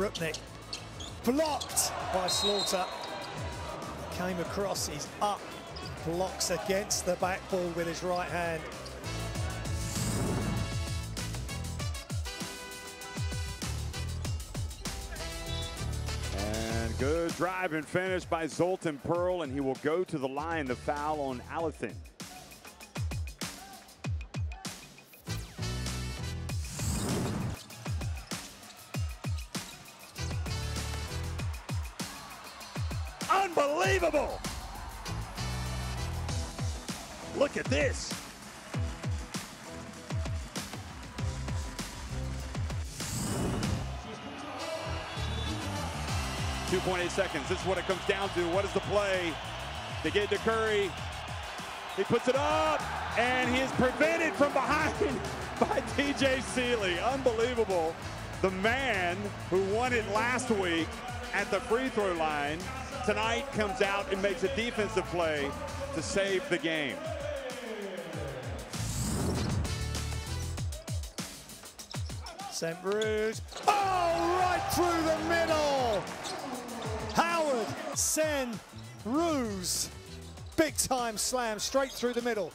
Rupnik. Blocked by Slaughter. Came across, he's up. Blocks against the back backboard with his right hand. And good drive and finish by Zoltan Perl, and he will go to the line. The foul on Allison. Unbelievable! Look at this. Two point eight seconds. This is what it comes down to. What is the play? They get to Curry. He puts it up, and he is prevented from behind by DJ Seeley. Unbelievable. The man who won it last week at the free throw line tonight comes out and makes a defensive play to save the game. Sant-Roos. Oh, right through the middle. Howard Sen Ruse. Big time slam straight through the middle.